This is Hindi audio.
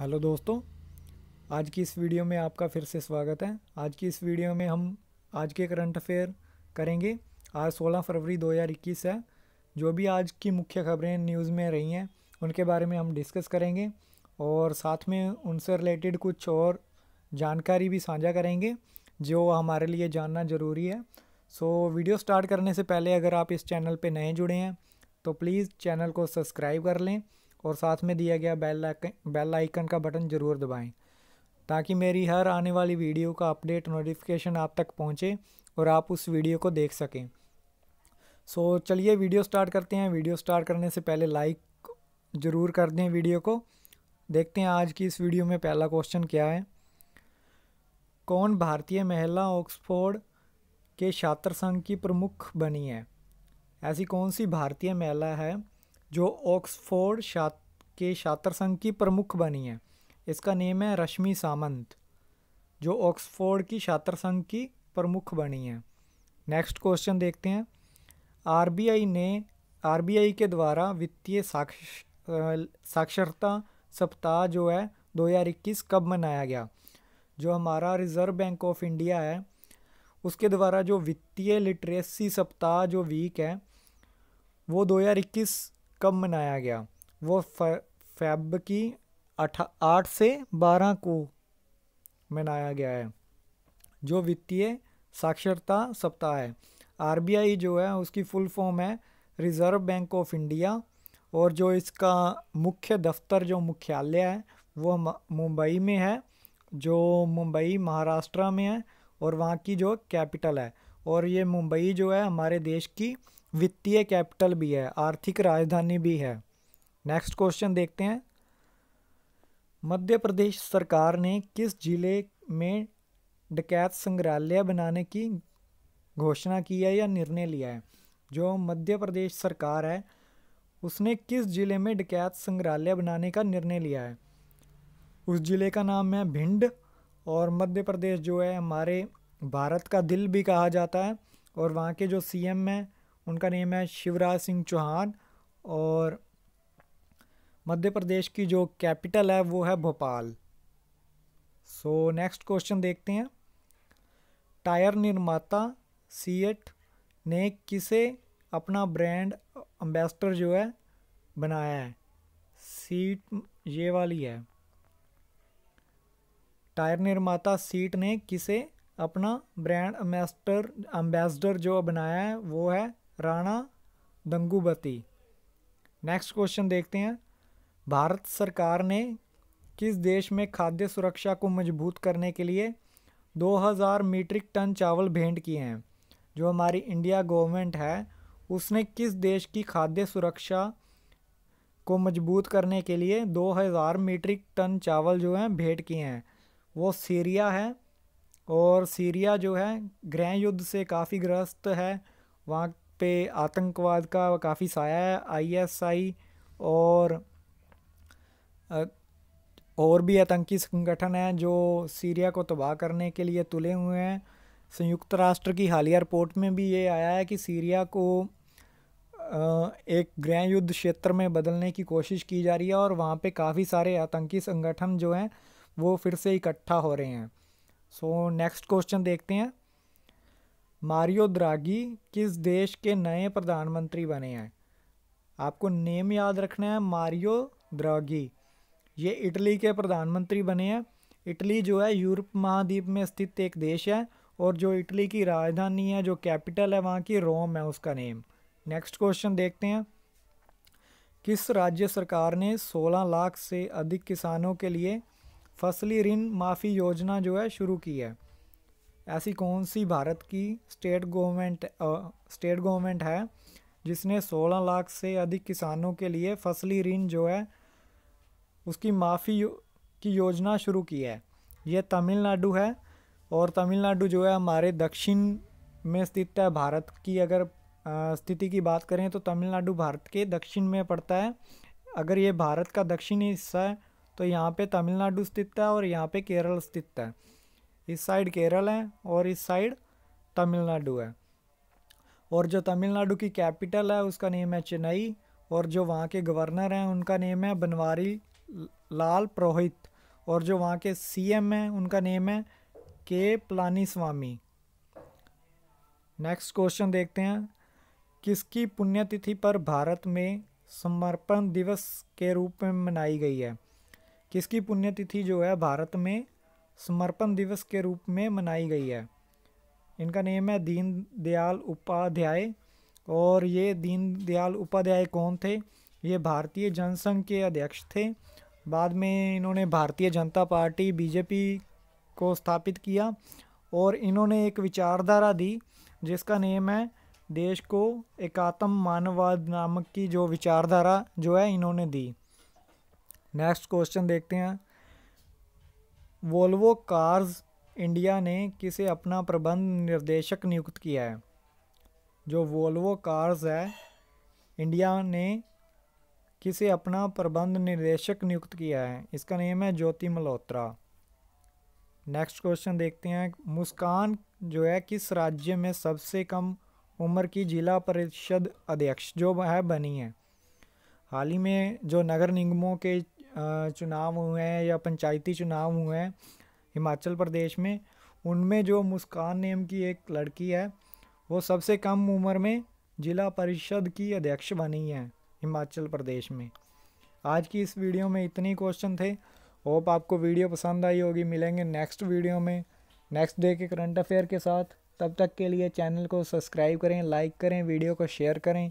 हेलो दोस्तों आज की इस वीडियो में आपका फिर से स्वागत है। आज की इस वीडियो में हम आज के करंट अफेयर करेंगे। आज 16 फरवरी 2021 है। जो भी आज की मुख्य खबरें न्यूज़ में रही हैं उनके बारे में हम डिस्कस करेंगे और साथ में उनसे रिलेटेड कुछ और जानकारी भी साझा करेंगे जो हमारे लिए जानना ज़रूरी है। सो so, वीडियो स्टार्ट करने से पहले अगर आप इस चैनल पर नए जुड़े हैं तो प्लीज़ चैनल को सब्सक्राइब कर लें और साथ में दिया गया बेल बेल आइकन का बटन ज़रूर दबाएँ ताकि मेरी हर आने वाली वीडियो का अपडेट नोटिफिकेशन आप तक पहुँचे और आप उस वीडियो को देख सकें। सो so, चलिए वीडियो स्टार्ट करते हैं। वीडियो स्टार्ट करने से पहले लाइक ज़रूर कर दें वीडियो को। देखते हैं आज की इस वीडियो में पहला क्वेश्चन क्या है। कौन भारतीय महिला ऑक्सफोर्ड के छात्र संघ की प्रमुख बनी है? ऐसी कौन सी भारतीय महिला है जो ऑक्सफोर्ड के छात्र संघ की प्रमुख बनी है। इसका नेम है रश्मि सामंत, जो ऑक्सफोर्ड की छात्र संघ की प्रमुख बनी है। नेक्स्ट क्वेश्चन देखते हैं। आरबीआई ने, आरबीआई के द्वारा वित्तीय साक्ष साक्षरता सप्ताह जो है 2021 कब मनाया गया? जो हमारा रिज़र्व बैंक ऑफ़ इंडिया है, उसके द्वारा जो वित्तीय लिटरेसी सप्ताह जो वीक है, वो 2021 कब मनाया गया? वो फैब की अठा, आठ से बारह को मनाया गया है, जो वित्तीय साक्षरता सप्ताह है। आरबीआई जो है, उसकी फुल फॉर्म है रिज़र्व बैंक ऑफ़ इंडिया और जो इसका मुख्य दफ्तर, जो मुख्यालय है, वो मुंबई में है, जो मुंबई, महाराष्ट्र में है और वहाँ की जो कैपिटल है। और ये मुंबई जो है, हमारे देश की वित्तीय कैपिटल भी है, आर्थिक राजधानी भी है। नेक्स्ट क्वेश्चन देखते हैं। मध्य प्रदेश सरकार ने किस ज़िले में डकैत संग्रहालय बनाने की घोषणा की है या निर्णय लिया है? जो मध्य प्रदेश सरकार है, उसने किस ज़िले में डकैत संग्रहालय बनाने का निर्णय लिया है? उस ज़िले का नाम है भिंड और मध्य प्रदेश जो है, हमारे भारत का दिल भी कहा जाता है और वहाँ के जो सीएम हैं, उनका नेम है शिवराज सिंह चौहान और मध्य प्रदेश की जो कैपिटल है वो है भोपाल। सो नेक्स्ट क्वेश्चन देखते हैं। टायर निर्माता सीएट ने किसे अपना ब्रांड एम्बेसडर जो है बनाया है? सीट ये वाली है। टायर निर्माता सीट ने किसे अपना ब्रांड एम्बेसडर एम्बेसडर जो बनाया है वो है राणा दंगूबती नेक्स्ट क्वेश्चन देखते हैं। भारत सरकार ने किस देश में खाद्य सुरक्षा को मज़बूत करने के लिए 2000 मीट्रिक टन चावल भेंट किए हैं? जो हमारी इंडिया गवर्नमेंट है, उसने किस देश की खाद्य सुरक्षा को मज़बूत करने के लिए 2000 मीट्रिक टन चावल जो हैं, भेंट किए हैं? वो सीरिया है और सीरिया जो है, गृह युद्ध से काफ़ी ग्रस्त है। वहाँ पे आतंकवाद का काफ़ी साया है आईएसआई और और भी आतंकी संगठन हैं जो सीरिया को तबाह करने के लिए तुले हुए हैं। संयुक्त राष्ट्र की हालिया रिपोर्ट में भी ये आया है कि सीरिया को एक गृह युद्ध क्षेत्र में बदलने की कोशिश की जा रही है और वहाँ पे काफ़ी सारे आतंकी संगठन जो हैं, वो फिर से इकट्ठा हो रहे हैं। सो, नेक्स्ट क्वेश्चन देखते हैं। मारियो द्रागी किस देश के नए प्रधानमंत्री बने हैं? आपको नेम याद रखना है, मारियो द्रागी। ये इटली के प्रधानमंत्री बने हैं। इटली जो है, यूरोप महाद्वीप में स्थित एक देश है और जो इटली की राजधानी है, जो कैपिटल है, वहाँ की रोम है उसका नेम नेक्स्ट क्वेश्चन देखते हैं। किस राज्य सरकार ने 16 लाख से अधिक किसानों के लिए फसली ऋण माफ़ी योजना जो है, शुरू की है? ऐसी कौन सी भारत की स्टेट गवर्नमेंट स्टेट गवर्नमेंट है, जिसने 16 लाख से अधिक किसानों के लिए फसली ऋण जो है उसकी माफ़ी की योजना शुरू की है। यह तमिलनाडु है और तमिलनाडु जो है हमारे दक्षिण में स्थित है। भारत की अगर स्थिति की बात करें तो तमिलनाडु भारत के दक्षिण में पड़ता है। अगर ये भारत का दक्षिणी हिस्सा है तो यहाँ पे तमिलनाडु स्थित है और यहाँ पे केरल स्थित है। इस साइड केरल है और इस साइड तमिलनाडु है। और जो तमिलनाडु की कैपिटल है, उसका नेम है चेन्नई और जो वहाँ के गवर्नर हैं, उनका नेम है बनवारी लाल पुरोहित और जो वहाँ के सीएम हैं, उनका नेम है के पलानी स्वामी नेक्स्ट क्वेश्चन देखते हैं। किसकी पुण्यतिथि पर भारत में समर्पण दिवस के रूप में मनाई गई है? किसकी पुण्यतिथि जो है, भारत में समर्पण दिवस के रूप में मनाई गई है? इनका नेम है दीन दयाल उपाध्याय। और ये दीन दयाल उपाध्याय कौन थे? ये भारतीय जनसंघ के अध्यक्ष थे। बाद में इन्होंने भारतीय जनता पार्टी, बीजेपी को स्थापित किया और इन्होंने एक विचारधारा दी, जिसका नेम है देश को एकात्म मानववाद नामक की जो विचारधारा जो है इन्होंने दी। नेक्स्ट क्वेश्चन देखते हैं। वोल्वो कार्स इंडिया ने किसे अपना प्रबंध निर्देशक नियुक्त किया है? जो वोल्वो कार्स है, इंडिया ने किसे अपना प्रबंध निर्देशक नियुक्त किया है? इसका नेम है ज्योति मल्होत्रा। नेक्स्ट क्वेश्चन देखते हैं। मुस्कान जो है, किस राज्य में सबसे कम उम्र की जिला परिषद अध्यक्ष जो है, बनी है? हाल ही में जो नगर निगमों के चुनाव हुए हैं या पंचायती चुनाव हुए हैं, हिमाचल प्रदेश में, उनमें जो मुस्कान नेम की एक लड़की है, वो सबसे कम उम्र में जिला परिषद की अध्यक्ष बनी है। हिमाचल प्रदेश में। आज की इस वीडियो में इतने क्वेश्चन थे। होप आपको वीडियो पसंद आई होगी। मिलेंगे नेक्स्ट वीडियो में। नेक्स्ट डे के करंट अफेयर के साथ। तब तक के लिए चैनल को सब्सक्राइब करें लाइक करें वीडियो को शेयर करें।